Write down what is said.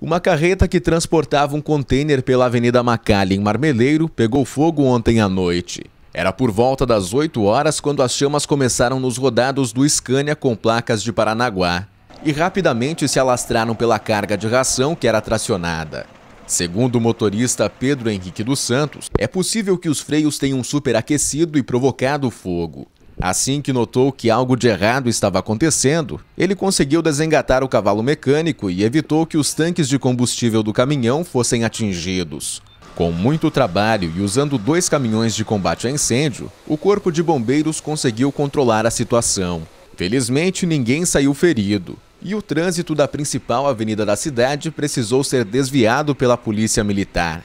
Uma carreta que transportava um container pela Avenida Macalha, em Marmeleiro, pegou fogo ontem à noite. Era por volta das 8 horas quando as chamas começaram nos rodados do Scania com placas de Paranaguá e rapidamente se alastraram pela carga de ração que era tracionada. Segundo o motorista Pedro Henrique dos Santos, é possível que os freios tenham superaquecido e provocado o fogo. Assim que notou que algo de errado estava acontecendo, ele conseguiu desengatar o cavalo mecânico e evitou que os tanques de combustível do caminhão fossem atingidos. Com muito trabalho e usando dois caminhões de combate a incêndio, o Corpo de Bombeiros conseguiu controlar a situação. Felizmente, ninguém saiu ferido e o trânsito da principal avenida da cidade precisou ser desviado pela Polícia Militar.